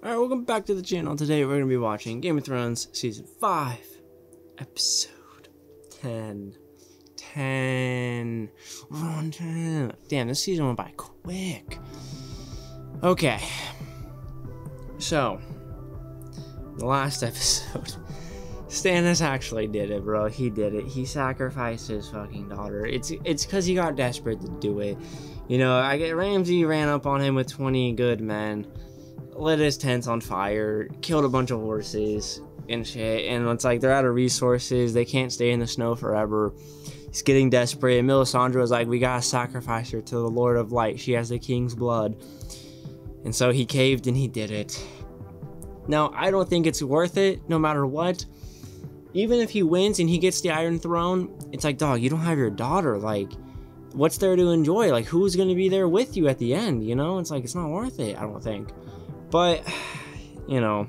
Alright, welcome back to the channel. Today we're going to be watching Game of Thrones Season 5, Episode 10. 10. We're on 10. Damn, this season went by quick. Okay. So, the last episode. Stannis actually did it, bro. He did it. He sacrificed his fucking daughter. It's it's because he got desperate to do it. You know, I get Ramsay ran up on him with 20 good men lit his tents on fire, killed a bunch of horses and shit. And it's like they're out of resources. They can't stay in the snow forever. He's getting desperate. And Melisandre was like, We gotta sacrifice her to the Lord of Light. She has the king's blood. And so he caved and he did it. Now, I don't think it's worth it no matter what. Even if he wins and he gets the Iron Throne, it's like, dog, you don't have your daughter. Like, what's there to enjoy? Like, who's to be there with you at the end? You know, it's like, it's not worth it, I don't think. But, you know,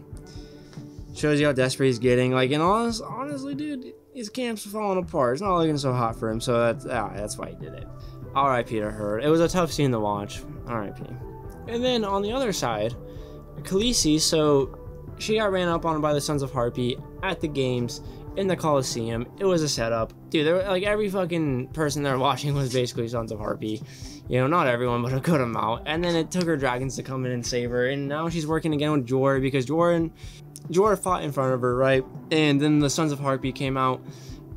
shows you how desperate he's getting. Like, and honest, honestly, dude, his camp's falling apart. It's not looking so hot for him. So that's ah, that's why he did it. R.I.P. to her. It was a tough scene to watch. R.I.P. And then on the other side, Khaleesi. So she got ran up on by the Sons of Harpy at the games in the Coliseum. It was a setup, dude. There, like every fucking person there watching was basically Sons of Harpy. You know, not everyone, but a good amount. And then it took her dragons to come in and save her. And now she's working again with Jor because Jordan, Jor fought in front of her, right? And then the Sons of Harpy came out,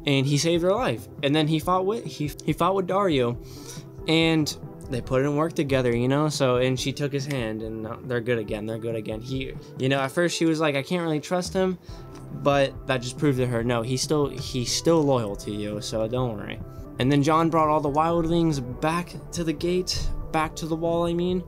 and he saved her life. And then he fought with he he fought with Daario, and they put in work together, you know. So and she took his hand, and they're good again. They're good again. He, you know, at first she was like, I can't really trust him, but that just proved to her, no, he's still he's still loyal to you. So don't worry. And then Jon brought all the wildlings back to the gate, back to the wall, I mean.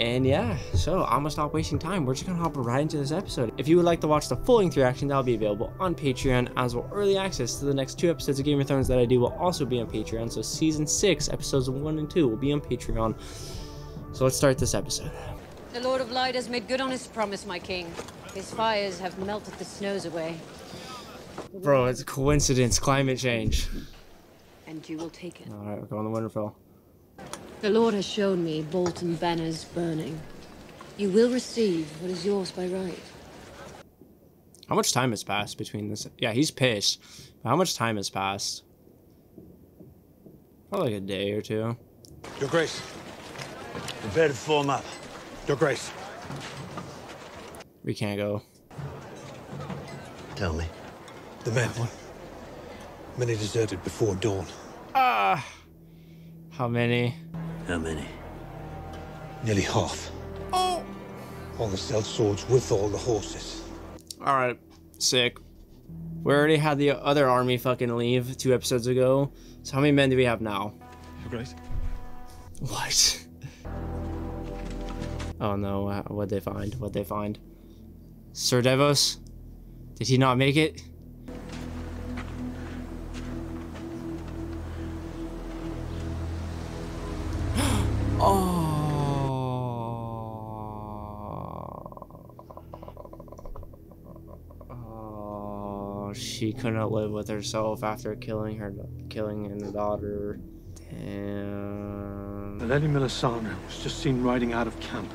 And yeah, so I'm gonna stop wasting time. We're just gonna hop right into this episode. If you would like to watch the full length reaction, that'll be available on Patreon, as well early access to the next two episodes of Game of Thrones that I do will also be on Patreon. So season six, episodes one and two will be on Patreon. So let's start this episode. The Lord of Light has made good on his promise, my king. His fires have melted the snows away. Bro, it's a coincidence. Climate change. And you will take it. Alright, we're going to Winterfell. The Lord has shown me Bolton banners burning. You will receive what is yours by right. How much time has passed between this? Yeah, he's pissed. How much time has passed? Probably like a day or two. Your Grace, prepare to form up. Your Grace. We can't go. Tell me. The men. Many deserted before dawn. Uh, how many? How many? Nearly half. Oh. All the sellswords with all the horses. All right, sick. We already had the other army fucking leave two episodes ago. So how many men do we have now? Great. What? Oh no, what'd they find? What'd they find? Sir Davos? Did he not make it? She couldn't live with herself after killing her, killing her daughter. Damn. The Lady Melisandre was just seen riding out of camp.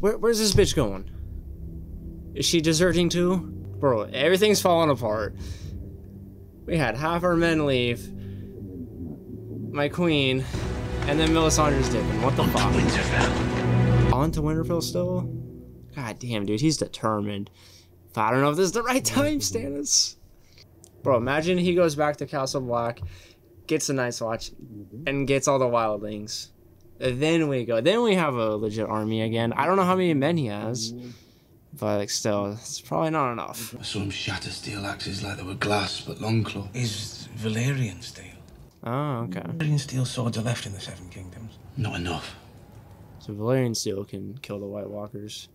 Where, where's this bitch going? Is she deserting too? Bro, everything's falling apart. We had half our men leave. My queen. And then Melisandre's dipping. What the On fuck? To Winterfell. On to Winterfell still? God damn, dude. He's determined. But I don't know if this is the right mm-hmm. time, Stannis. Bro, imagine he goes back to Castle Black, gets a Night's Watch, mm-hmm. and gets all the wildlings. Then we go. Then we have a legit army again. I don't know how many men he has. Mm-hmm. But like, still, it's probably not enough. I saw him shatter steel axes like they were glass, but long Longclaw. Is Valyrian steel. Oh, okay. Valyrian steel swords are left in the Seven Kingdoms. Not enough. So Valyrian steel can kill the White Walkers.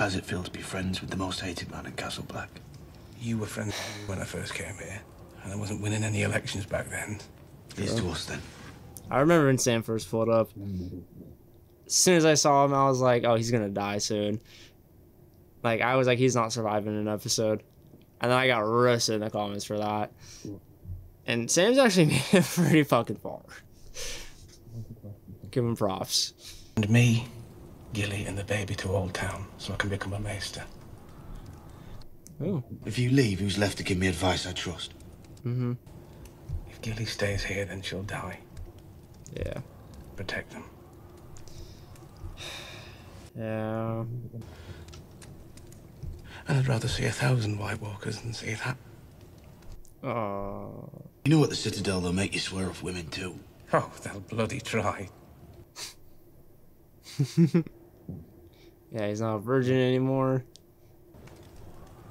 How's it feel to be friends with the most hated man in Castle Black? You were friends with me when I first came here, and I wasn't winning any elections back then. Here's to us then. I remember when Sam first pulled up. As soon as I saw him, I was like, "Oh, he's gonna die soon." Like I was like, "He's not surviving an episode," and then I got roasted in the comments for that. And Sam's actually made it pretty fucking far. Give him props. And me, Gilly and the baby to Old Town so I can become a maester. Ooh. If you leave, who's left to give me advice I trust? Mm-hmm. If Gilly stays here, then she'll die. Yeah. Protect them. Yeah. And I'd rather see a thousand White Walkers than see that. Oh. You know what the Citadel, they'll make you swear off women too. Oh, they'll bloody try. Yeah, he's not a virgin anymore.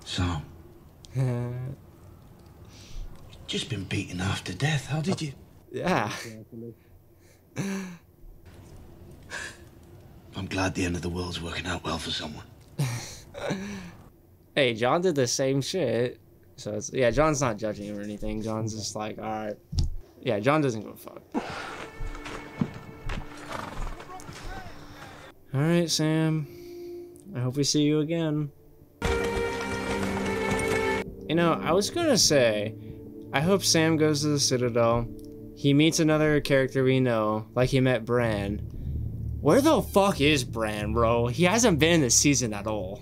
So, just been beaten half to death. How did you? yeah. I'm glad the end of the world's working out well for someone. Hey, Jon did the same shit. So it's yeah, Jon's not judging him or anything. Jon's just like, all right. Yeah, Jon doesn't give a fuck. All right, Sam. I hope we see you again. You know, I was gonna say, I hope Sam goes to the Citadel. He meets another character we know, like he met Bran. Where the fuck is Bran, bro? He hasn't been in this season at all.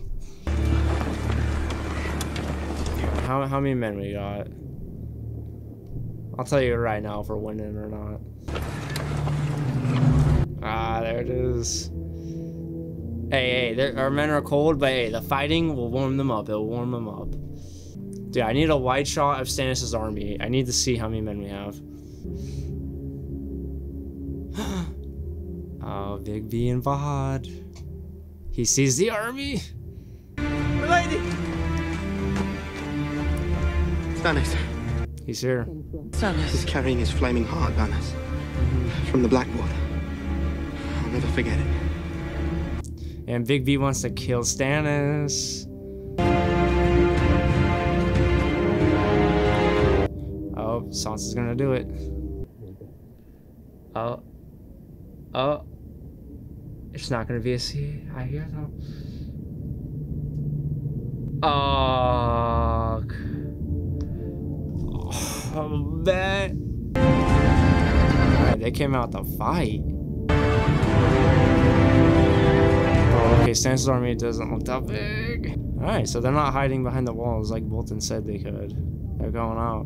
How, how many men we got? I'll tell you right now if we're winning or not. Ah, there it is. Hey, hey, our men are cold, but hey, the fighting will warm them up. It'll warm them up. Dude, I need a wide shot of Stannis' army. I need to see how many men we have. oh, Big B and Vahad. He sees the army. Milady! Stannis. He's here. He's Stannis. carrying his flaming heart, Stannis. Mm-hmm. From the Blackwater. I'll never forget it. And Big B wants to kill Stannis. Oh, Sansa's gonna do it. Oh. Oh. It's not gonna be a C. I hear them. Oh. Oh, man. They came out to fight. Okay, Stannis' army doesn't look that big. Alright, so they're not hiding behind the walls like Bolton said they could. They're going out.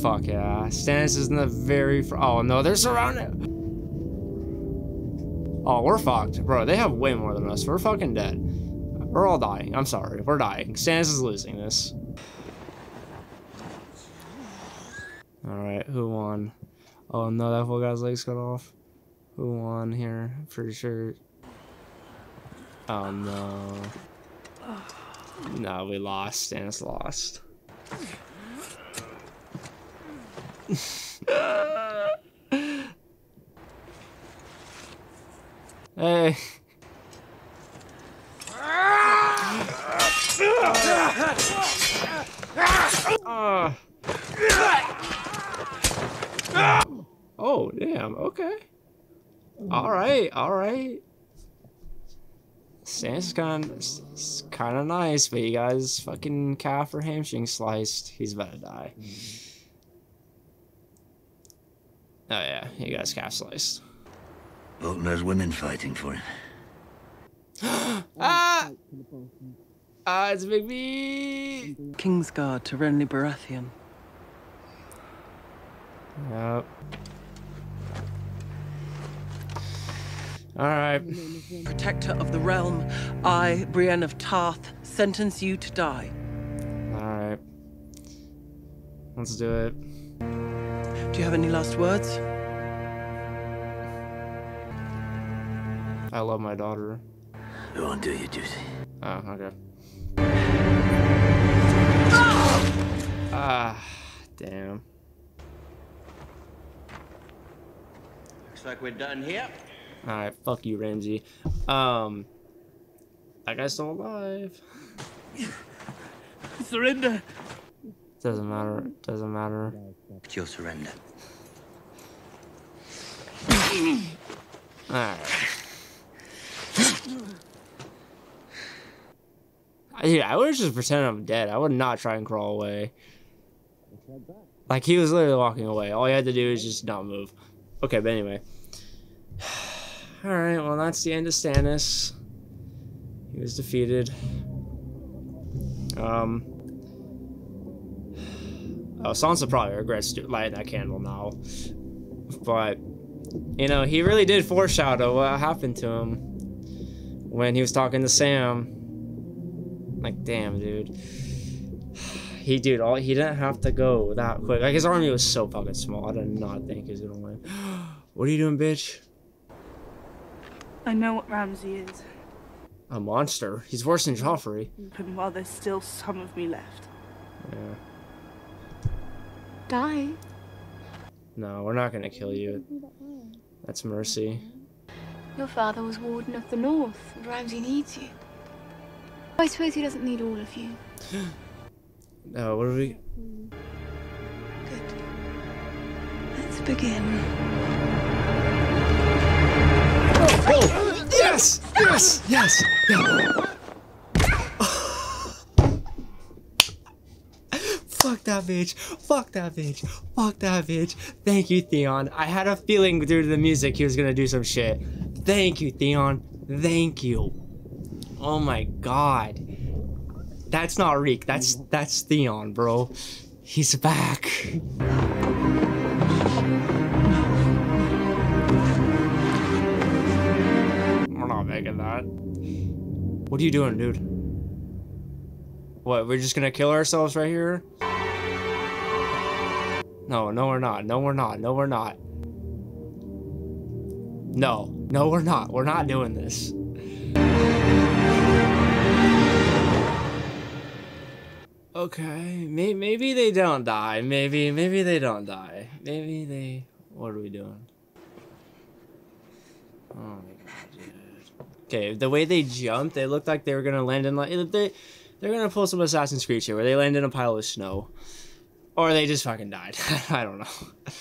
Fuck yeah. Stannis is in the very Oh no, they're surrounded! Oh, we're fucked. Bro, they have way more than us. We're fucking dead. We're all dying. I'm sorry. We're dying. Stannis is losing this. Alright, who won? Oh no, that whole guy's legs cut off. Who won here? Pretty sure. Oh no. No, we lost. Stannis lost. hey. Ah. Oh, damn. Okay. All right. All right. Stan's kind of kind of nice, but you guys fucking calf or hamstring sliced. He's about to die. Oh yeah, you guys calf sliced. Bolton has women fighting for him. Ah! Ah, it's Big B. Kingsguard to Renly Baratheon. Yep. All right. Protector of the realm, I, Brienne of Tarth, sentence you to die. All right. Let's do it. Do you have any last words? I love my daughter. Go on, do your duty. Oh, okay. Ah, damn. Looks like we're done here. All right, fuck you, Ramsay. Um, that guy's still alive. Surrender. Doesn't matter. Doesn't matter. It's your surrender. All right. Yeah, I would just pretend I'm dead. I would not try and crawl away. Like he was literally walking away. All you had to do is just not move. Okay, but anyway. All right, well that's the end of Stannis. He was defeated. Um. Oh, Sansa probably regrets lighting that candle now, but you know he really did foreshadow what happened to him when he was talking to Sam. Like, damn, dude he dude all he didn't have to go that quick like his army was so fucking small i did not think he was gonna win what are you doing bitch I know what Ramsay is, a monster he's worse than joffrey and while there's still some of me left, yeah Die. no we're not gonna kill you that's mercy Your father was warden of the north, and Ramsay needs you. I suppose he doesn't need all of you. no uh, what are we Good. Let's begin. Oh yes yes yes yeah. Fuck that bitch. Fuck that bitch. Fuck that bitch. Thank you, Theon. I had a feeling due to the music he was gonna do some shit. Thank you, Theon. Thank you. Oh my god. That's not Reek. That's that's Theon, bro. He's back. What are you doing, dude? What, we're just gonna kill ourselves right here? No, no we're not. No we're not. No we're not. No. No we're not. We're not doing this. Okay, may maybe they don't die. Maybe, maybe they don't die. Maybe they... What are we doing? Oh my god, dude. Okay, the way they jumped, they looked like they were gonna land in like... They, they're gonna pull some Assassin's Creed shit where they land in a pile of snow. Or they just fucking died. I don't know.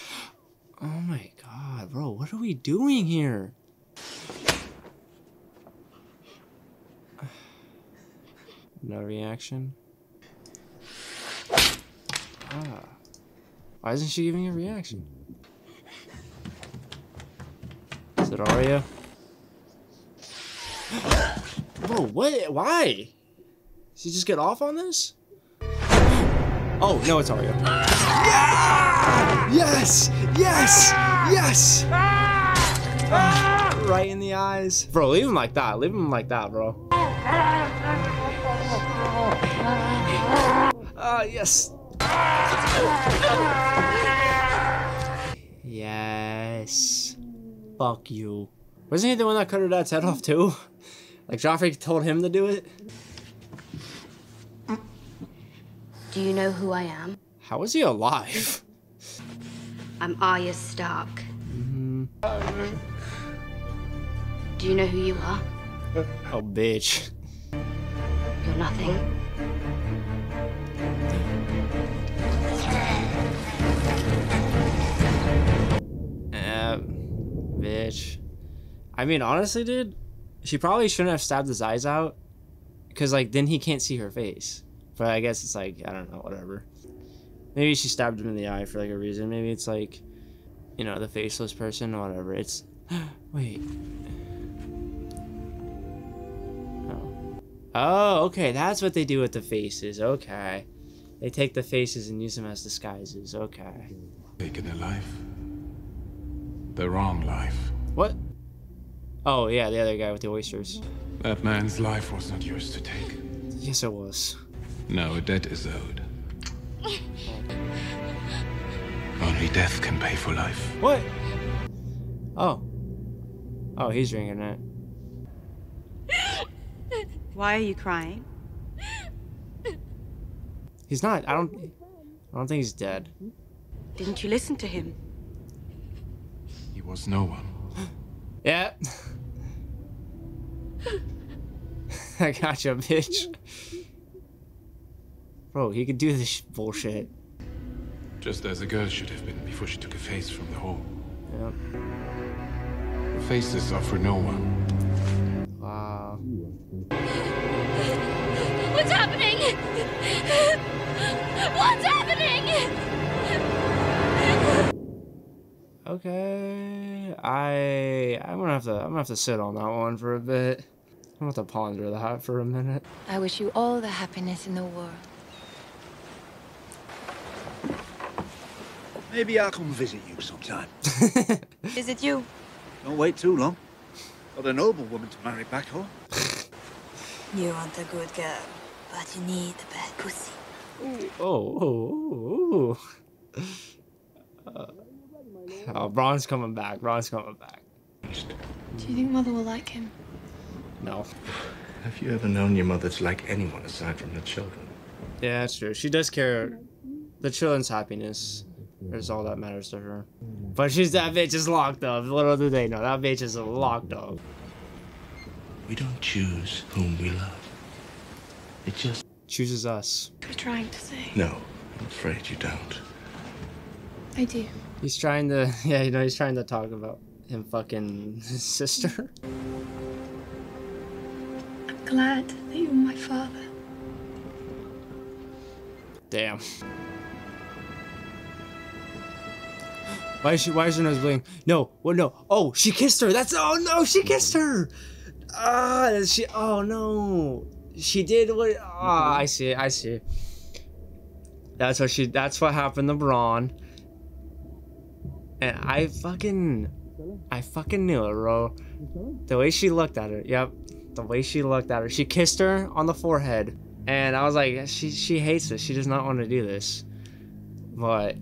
Oh my god, bro, what are we doing here? No reaction? Ah. Why isn't she giving a reaction? Is it Arya? Bro, what? Why? Did she just get off on this? Oh, no, it's Arya. Yes! Yes! Yes! Right in the eyes. Bro, leave him like that. Leave him like that, bro. Ah, yes. Yes. Fuck you. Wasn't he the one that cut her dad's head off too? Like Joffrey told him to do it? Do you know who I am? How is he alive? I'm Arya Stark. Do you know who you are? Oh, bitch. You're nothing. Eh, bitch. I mean, honestly, dude, she probably shouldn't have stabbed his eyes out. Because, like, then he can't see her face. But I guess it's like, I don't know, whatever. Maybe she stabbed him in the eye for, like, a reason. Maybe it's like, you know, the faceless person, or whatever. It's. Wait. Oh. Oh, okay. That's what they do with the faces. Okay. They take the faces and use them as disguises. Okay. Taken a life. The wrong life. What? Oh, yeah, the other guy with the oysters. That man's life was not yours to take. Yes, it was. No, a debt is owed. Only death can pay for life. What? Oh. Oh, he's drinking it. Why are you crying? He's not. I don't. I don't think he's dead. Didn't you listen to him? He was no one. Yeah. I gotcha, bitch. Bro, he could do this bullshit. Just as a girl should have been before she took a face from the hole. Yep. Faces are for no one. Wow. What's happening? What's happening? Okay, I I'm gonna have to I'm gonna have to sit on that one for a bit. I'm gonna have to ponder that for a minute. I wish you all the happiness in the world. Maybe I'll come visit you sometime. Visit you? Don't wait too long. Got a noble woman to marry back home. You want a good girl, but you need a bad pussy. Oh, oh, oh. Uh, oh, Bronn's coming back. Ron's coming back. Do you think Mother will like him? No. Have you ever known your mother to like anyone aside from her children? Yeah, that's true. She does care. The children's happiness is all that matters to her. But she's that bitch is locked up. Little do they know that bitch is locked up. We don't choose whom we love. It just chooses us. You're trying to say. No, I'm afraid you don't. I do. He's trying to, yeah, you know, he's trying to talk about him fucking his sister. I'm glad that you're my father. Damn. Why is she? Why is her nose bleeding? No. What? No. Oh, she kissed her. That's. Oh no, she kissed her. Ah, she. Oh no, she did what? Ah, I see. I see. That's what she. That's what happened to Bronn. And I fucking, I fucking knew it, bro. The way she looked at her. Yep. The way she looked at her. She kissed her on the forehead, and I was like, she she hates this. She does not want to do this. But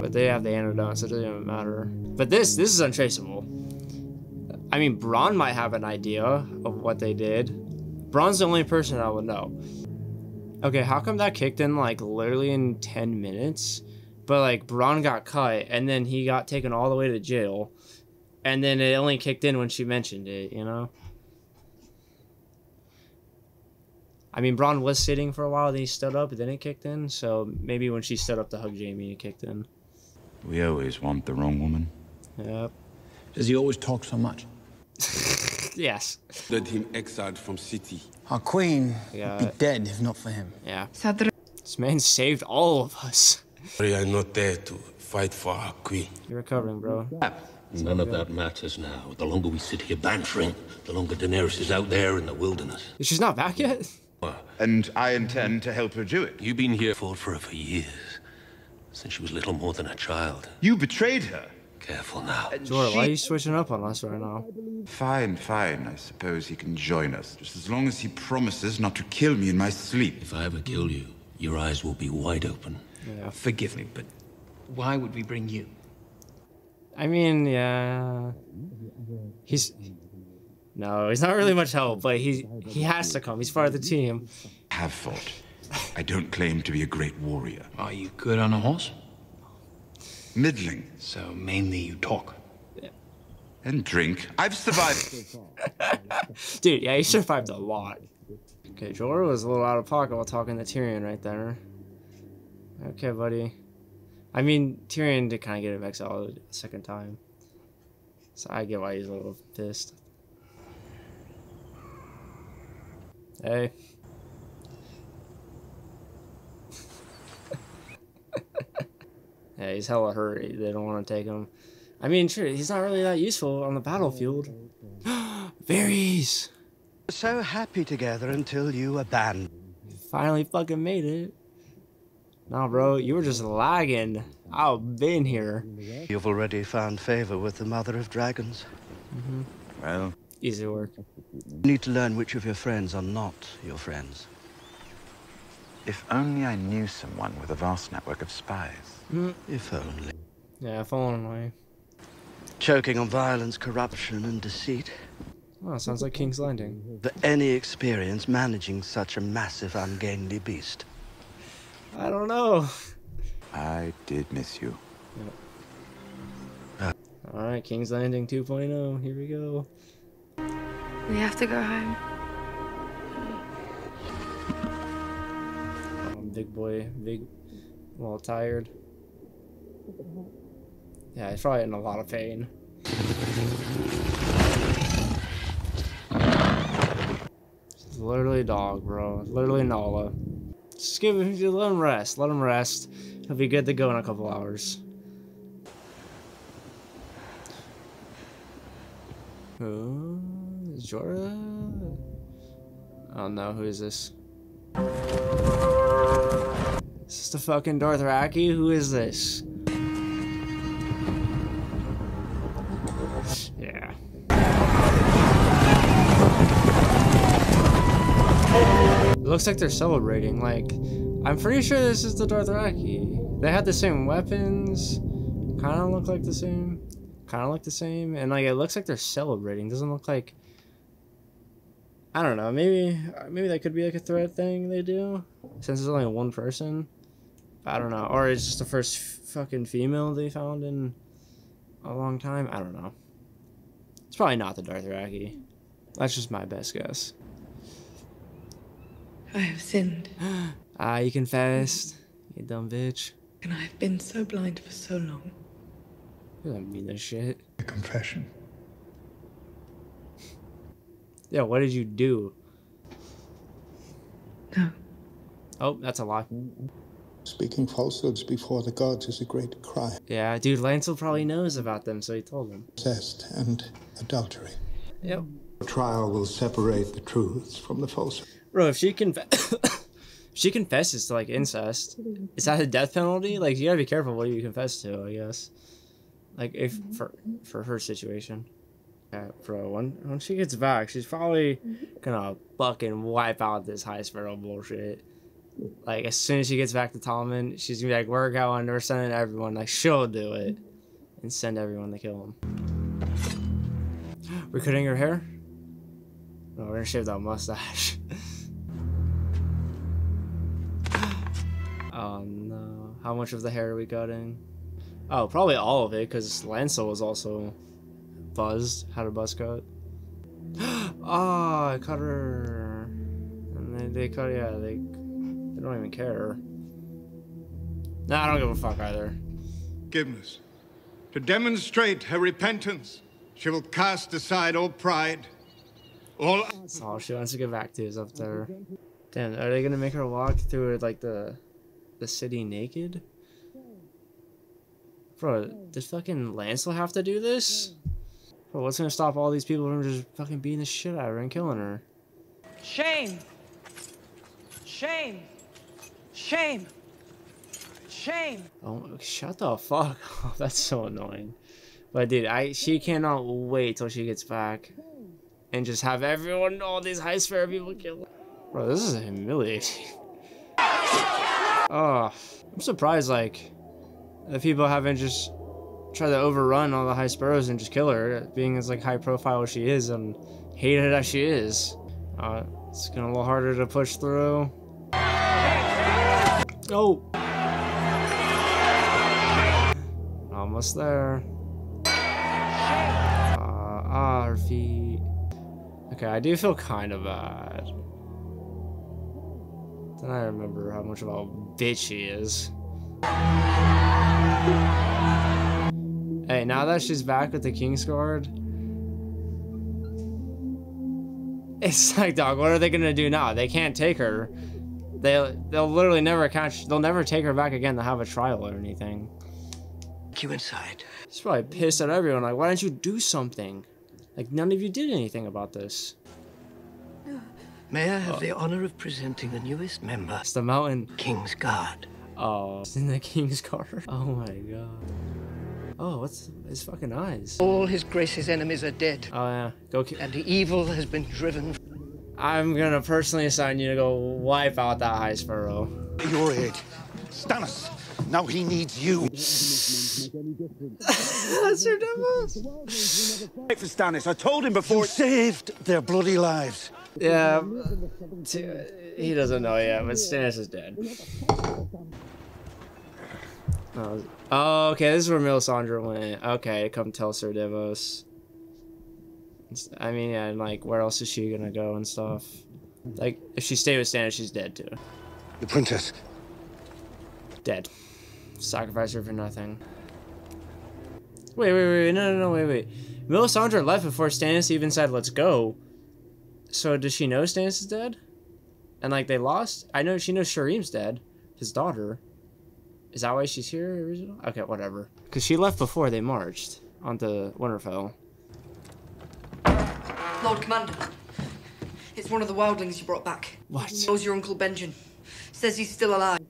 but they have the antidote, so it doesn't even matter. But this, this is untraceable. I mean, Bronn might have an idea of what they did. Bronn's the only person I would know. Okay, how come that kicked in like literally in 10 minutes? But like Bronn got cut and then he got taken all the way to jail. And then it only kicked in when she mentioned it, you know? I mean, Bronn was sitting for a while, then he stood up, and then it kicked in. So maybe when she stood up to hug Jaime, it kicked in. We always want the wrong woman. Yep. Does he always talk so much? yes. Led him exiled from city. Our queen Yeah. would be dead if not for him. Yeah. This man saved all of us. We are not there to fight for our queen. You're recovering, bro. None of that matters now. The longer we sit here bantering, the longer Daenerys is out there in the wilderness. She's not back yet? And I intend to help her do it. You've been here, fought for her for years. Since she was little more than a child. You betrayed her. Careful now. Jorah, why are you switching up on us right now? Fine, fine. I suppose he can join us, just as long as he promises not to kill me in my sleep. If I ever kill you, your eyes will be wide open. Yeah. Forgive me, but why would we bring you? I mean, yeah. He's. No, he's not really much help, but he he has to come. He's part of the team. Have fought. I don't claim to be a great warrior. Are you good on a horse? Middling. So mainly you talk. Yeah. And drink. I've survived. Dude, yeah, he survived a lot. Okay, Jorah was a little out of pocket while talking to Tyrion right there. Okay, buddy. I mean, Tyrion did kind of get him exiled a second time. So I get why he's a little pissed. Hey. yeah, he's hella hurt. They don't want to take him. I mean, sure, he's not really that useful on the battlefield. Varys! So happy together until you abandoned. Finally fucking made it. Nah, bro, you were just lagging. I've been here. You've already found favor with the Mother of Dragons. Mm-hmm. Well, Easy work. You need to learn which of your friends are not your friends. If only I knew someone with a vast network of spies. If only. Yeah, if only. Choking on violence, corruption, and deceit. Oh, sounds like King's Landing. For any experience managing such a massive, ungainly beast. I don't know. I did miss you. Yep. Alright, King's Landing 2.0. Here we go. We have to go home. Um, big boy, big, well, tired. Yeah, he's probably in a lot of pain. It's literally a dog, bro. It's Literally Nala. Just give him, let him rest. Let him rest. He'll be good to go in a couple hours. Who? Oh, no, I don't know. Who is this? Is this the fucking Dothraki? Who is this? Looks like they're celebrating. Like, I'm pretty sure this is the Dothraki. They had the same weapons. Kind of look like the same. Kind of look the same. And, like, it looks like they're celebrating. Doesn't look like... I don't know. Maybe maybe that could be, like, a threat thing they do. Since it's only one person. I don't know. Or it's just the first fucking female they found in a long time. I don't know. It's probably not the Dothraki. That's just my best guess. I have sinned, Ah, you confessed. You dumb bitch. and I have been so blind for so long. You don't mean this shit. A confession. Yeah, what did you do? No. Oh, that's a lie. Speaking falsehoods before the gods is a great crime. Yeah, dude, Lancel probably knows about them, so he told him. Incest and adultery. Yep. Trial will separate the truths from the falsehood. Bro, if she conf- she confesses to like incest, is that a death penalty? Like you gotta be careful what you confess to, I guess. Like if mm-hmm. for for her situation. Yeah, bro, when when she gets back, she's probably mm-hmm. gonna fucking wipe out this high sparrow bullshit. Like as soon as she gets back to Tallman, she's gonna be like, "We're going, we're sending everyone." Like she'll do it, and send everyone to kill him. We're cutting her hair. No, we're gonna shave that mustache. oh no! How much of the hair are we cutting? Oh, probably all of it, because Lancel was also buzzed. Had a buzz cut. oh, I cut her. And they, they cut, yeah, they, they don't even care. Nah, I don't give a fuck either. Forgiveness. To demonstrate her repentance, she will cast aside all pride, all. That's all she wants to get back to is up there. Damn, are they gonna make her walk through like the, the city naked? Bro, does fucking Lancel have to do this? Bro, what's gonna stop all these people from just fucking beating the shit out of her and killing her? Shame! Shame! Shame! Shame! Oh, shut the fuck up. That's so annoying. But dude, I she cannot wait till she gets back and just have everyone, all these high sparrow people kill her. Bro, this is humiliating. Oh, I'm surprised like the people haven't just tried to overrun all the high sparrows and just kill her, being as like high profile as she is and hated as she is. Uh, it's getting a little harder to push through. Oh. Almost there. Uh, ah, her feet. Okay, I do feel kind of bad. Then I remember how much of a bitch she is. Hey, now that she's back with the King's Guard, it's like, dog, what are they gonna do now? They can't take her. They they'll literally never catch. They'll never take her back again to have a trial or anything. You inside. She's probably pissed at everyone. Like, why didn't you do something? Like, none of you did anything about this. May I have uh, the honor of presenting the newest member? It's the mountain. King's Guard. Oh, it's in the King's Guard. Oh my god. Oh, what's his fucking eyes? All his grace's enemies are dead. Oh yeah, go. Ki- and the evil has been driven. I'm gonna personally assign you to go wipe out that high sparrow. Your age. Stannis. Now he needs you. That's your devils. Wait for Stannis. I told him before. You saved their bloody lives. Yeah, he doesn't know yet, but Stannis is dead. Oh, okay, this is where Melisandre went. Okay, come tell Sir Davos. I mean, yeah, and like, where else is she gonna go and stuff? Like, if she stayed with Stannis, she's dead too. The princess. Dead. Sacrifice her for nothing. Wait, wait, wait, no, no, no, wait, wait. Melisandre left before Stannis even said, let's go. So does she know Stannis is dead? And like they lost? I know she knows Shireen's dead, his daughter. Is that why she's here original? Okay, whatever. Cause she left before they marched onto Winterfell. Lord Commander. It's one of the wildlings you brought back. What? Knows your Uncle Benjen. Says he's still alive.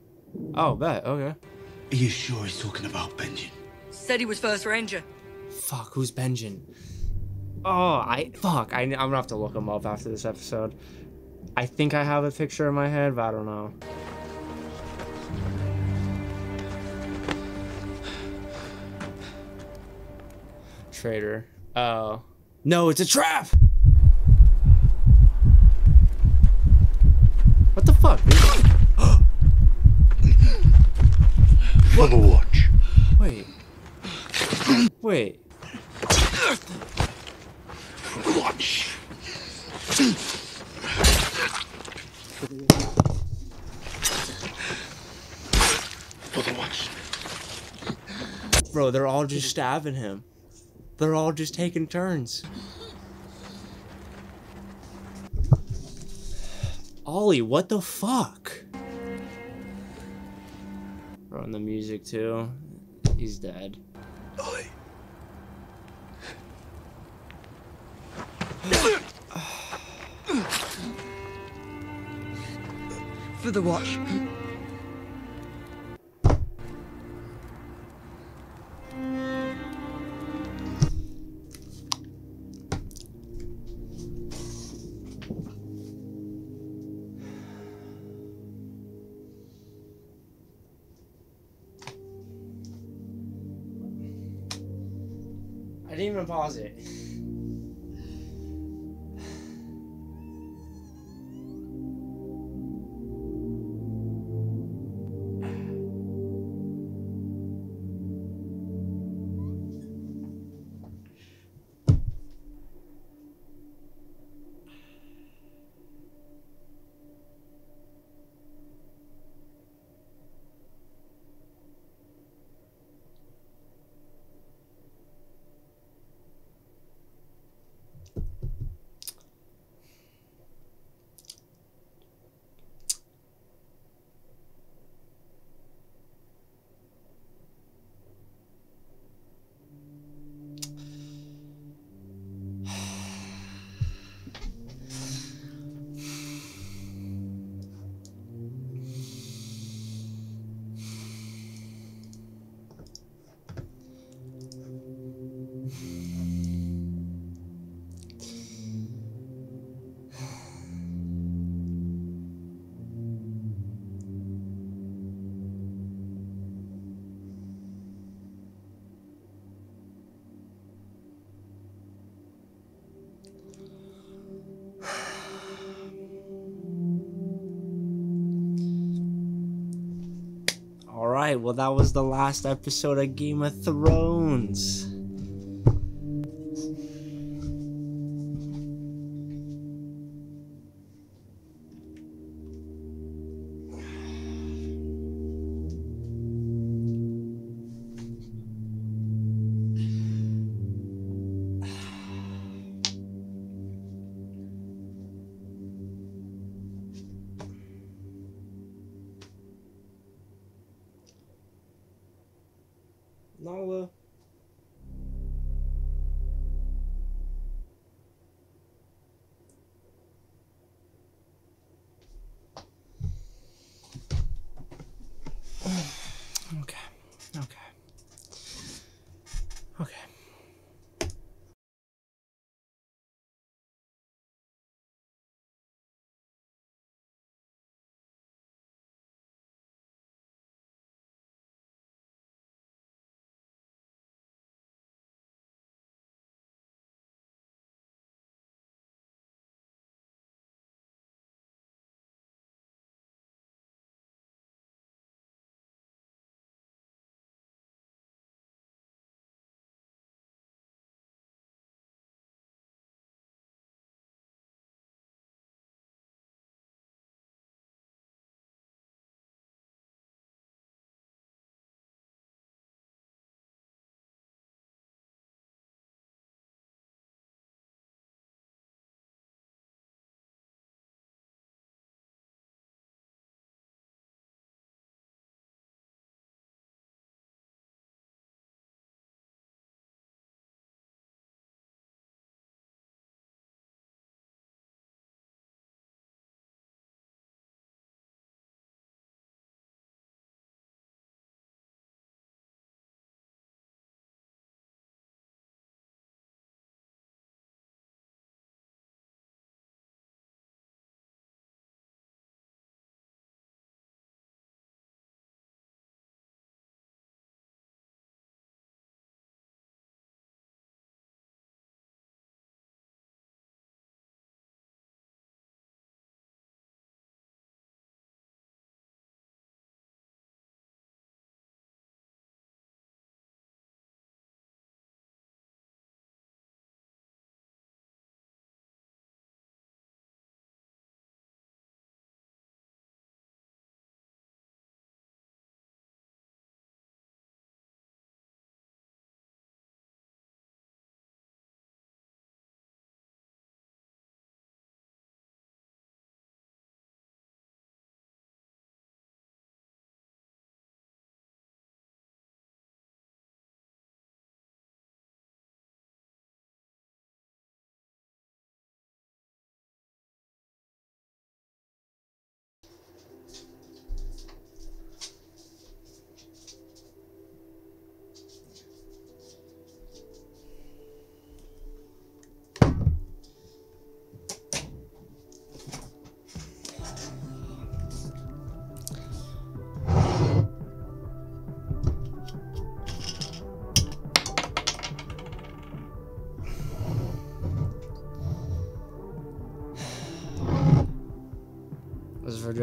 Oh, bet. Okay. Are you sure he's talking about Benjen? Said he was first ranger. Fuck, who's Benjen? Oh, I fuck. I, I'm gonna have to look him up after this episode. I think I have a picture in my head, but I don't know. Traitor. Oh. No, it's a trap! What the fuck? For the watch. Wait. Wait. Watch. For the watch. Bro, they're all just stabbing him. They're all just taking turns. Olly, what the fuck? Bro, and the music too. He's dead. Olly. For the watch. Alright, well, that was the last episode of Game of Thrones.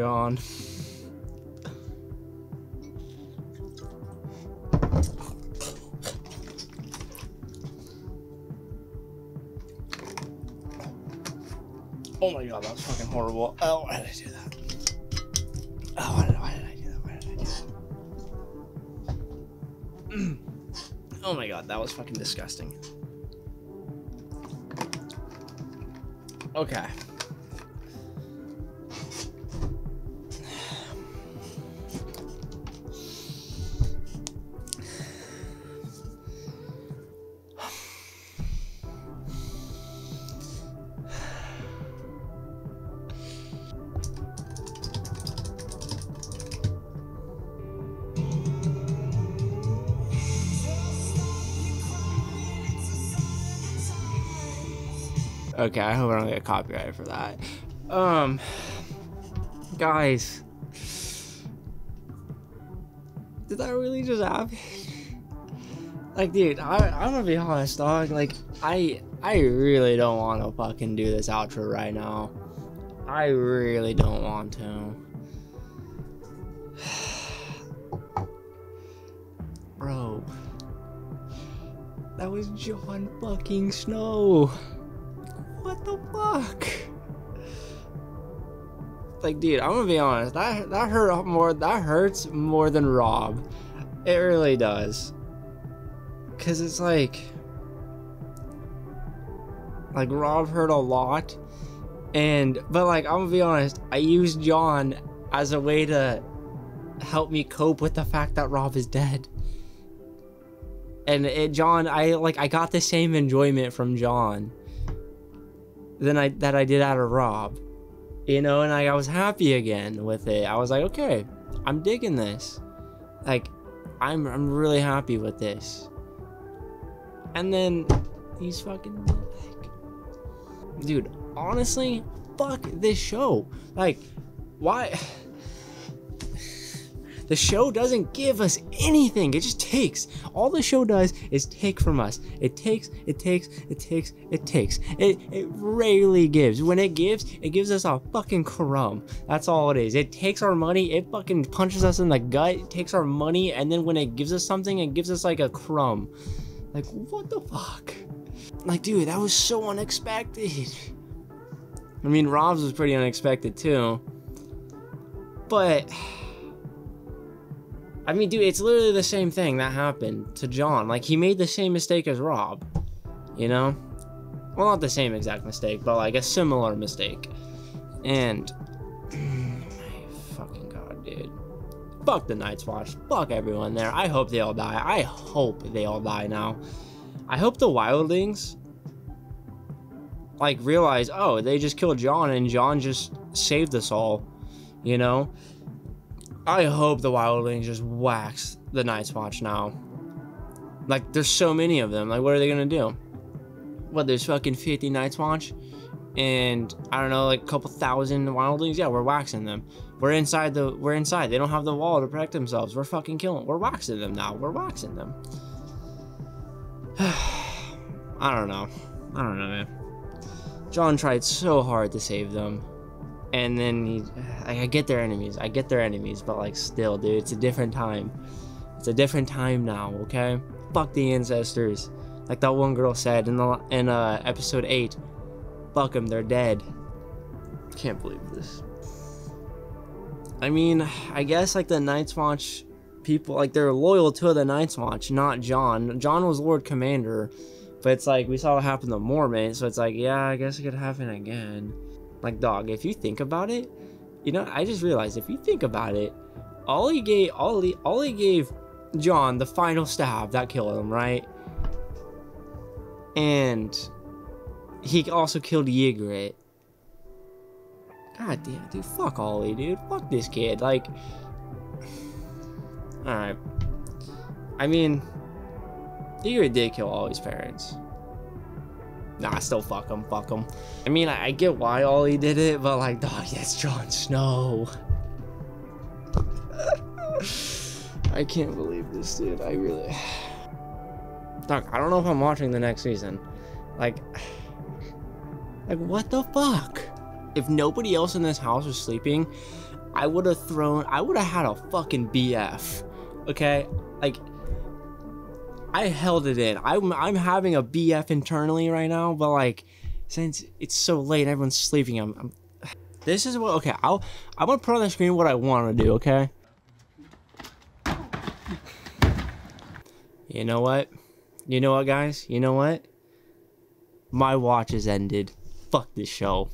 Jon. Oh my god, that was fucking horrible. Oh, why did I do that? Oh, why did, why did I do that? Why did I do that? oh my god, that was fucking disgusting. Okay. Okay, I hope I don't get copyrighted for that. Um, guys, did that really just happen? like, dude, I, I'm gonna be honest, dog. Like, I, I really don't want to fucking do this outro right now. I really don't want to. Bro, that was Jon fucking Snow. What the fuck? Like, dude, I'm gonna be honest. That that hurt more. That hurts more than Robb. It really does. Cause it's like, like Robb hurt a lot, and but like I'm gonna be honest. I used Jon as a way to help me cope with the fact that Robb is dead. And it, Jon, I like I got the same enjoyment from Jon than I that I did out of Robb. You know, and I, I was happy again with it. I was like, okay, I'm digging this. Like, I'm I'm really happy with this. And then he's fucking like, dude, honestly, fuck this show. Like, why? The show doesn't give us anything. It just takes. All the show does is take from us. It takes, it takes, it takes, it takes. It it rarely gives. When it gives, it gives us a fucking crumb. That's all it is. It takes our money, it fucking punches us in the gut, it takes our money, and then when it gives us something, it gives us like a crumb. Like, what the fuck? Like, dude, that was so unexpected. I mean, Robb's was pretty unexpected too. But I mean, dude, it's literally the same thing that happened to Jon. Like, he made the same mistake as Robb, you know? Well, not the same exact mistake, but like a similar mistake. And, my fucking god, dude. Fuck the Night's Watch. Fuck everyone there. I hope they all die. I hope they all die now. I hope the Wildlings, like, realize, oh, they just killed Jon and Jon just saved us all, you know? I hope the Wildlings just wax the Night's Watch now. Like, there's so many of them. Like, what are they gonna do? What, there's fucking 50 Night's Watch? And, I don't know, like a couple thousand Wildlings? Yeah, we're waxing them. We're inside the, we're inside. They don't have the wall to protect themselves. We're fucking killing, we're waxing them now. We're waxing them. I don't know. I don't know, man. Jon tried so hard to save them and then he I get their enemies. I get their enemies, but like still, dude, it's a different time. It's a different time now, okay? Fuck the ancestors. Like that one girl said in the in uh episode 8. Fuck them, they're dead. Can't believe this. I mean, I guess like the Night's Watch people like they're loyal to the Night's Watch, not Jon. Jon was Lord Commander, but it's like we saw what happened to Mormont, so it's like, yeah, I guess it could happen again. Like, dog, if you think about it, you know, I just realized if you think about it, all he gave, all he gave Jon the final stab that killed him, right? And he also killed Ygritte. God damn, dude, fuck Olly, dude. Fuck this kid. Like, alright. I mean, Ygritte did kill all his parents. Nah, still fuck him, fuck him. I mean, I, I get why Olly did it, but like, dog, yes, Jon Snow. I can't believe this, dude. I really... Dog, I don't know if I'm watching the next season. Like... Like, what the fuck? If nobody else in this house was sleeping, I would have thrown, I would have had a fucking BF. Okay? Like, I held it in. I'm, I'm having a BF internally right now, but like, since it's so late, everyone's sleeping, I'm, I'm this is what, okay, I'll, I'm gonna put on the screen what I want to do, okay? You know what? You know what, guys? You know what? My watch is ended. Fuck this show.